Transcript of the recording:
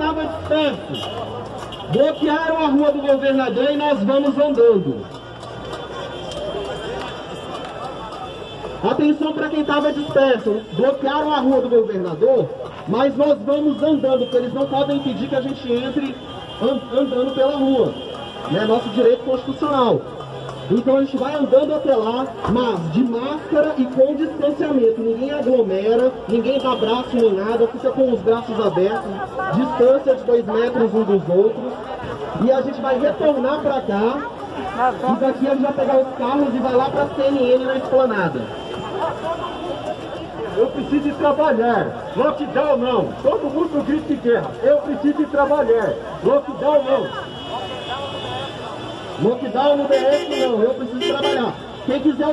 estava disperso. Bloquearam a rua do governador e nós vamos andando. Atenção para quem estava disperso. Bloquearam a rua do governador, mas nós vamos andando, porque eles não podem impedir que a gente entre andando pela rua. É nosso direito constitucional. Então a gente vai andando até lá, mas de máscara e com distanciamento. Ninguém aglomera, ninguém dá braço nem nada, fica com os braços abertos, distância de dois metros um dos outros. E a gente vai retornar para cá. E daqui a gente vai pegar os carros e vai lá para a CNN na esplanada. Eu preciso de trabalhar. Lockdown não. Todo mundo grita de guerra. Eu preciso de trabalhar. Lockdown não. Lockdown no BS não. Eu preciso trabalhar. Quem quiser